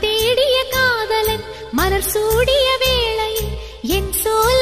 தேடிய காதலன் மலர் சூடிய வேளை என் சோல்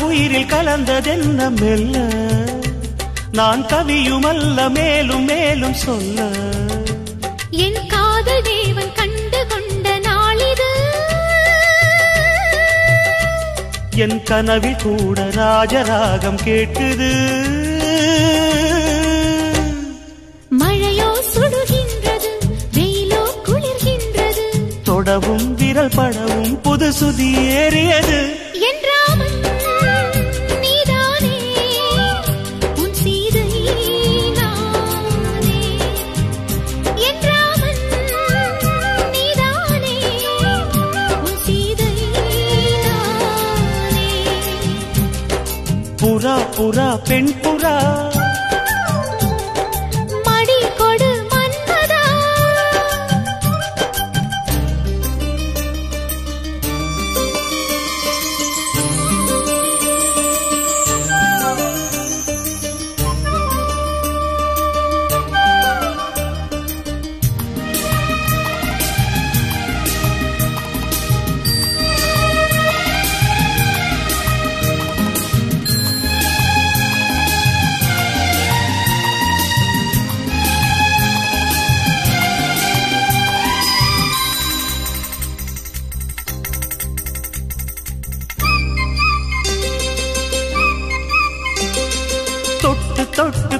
உயிரில் கலந்ததென்ன மெல்ல. நான் கவியுமல்ல மேலும் மேலும் சொல்ல. என் காதல் தேவன் கண்டு கொண்ட நாளிது. என் கனவில் கூட ராஜராகம் கேட்குது தொடவும் விரல் படவும் புது சுதி ஏறியது. புறா புறா பெண் புறா.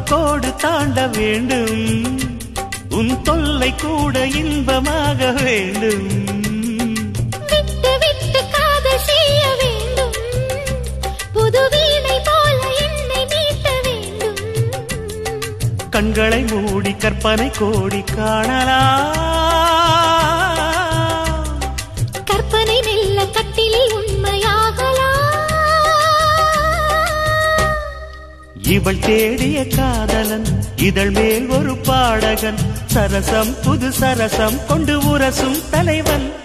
கோடு தாண்ட வேண்டும். உன் தொல்லை கூட இன்பமாக வேண்டும். கண்களை மூடி கற்பனை கோடி காணலாம். இவள் தேடிய காதலன் இதழ் மேல் ஒரு பாடகன். சரசம் புது சரசம் கொண்டு உரசும் தலைவன்.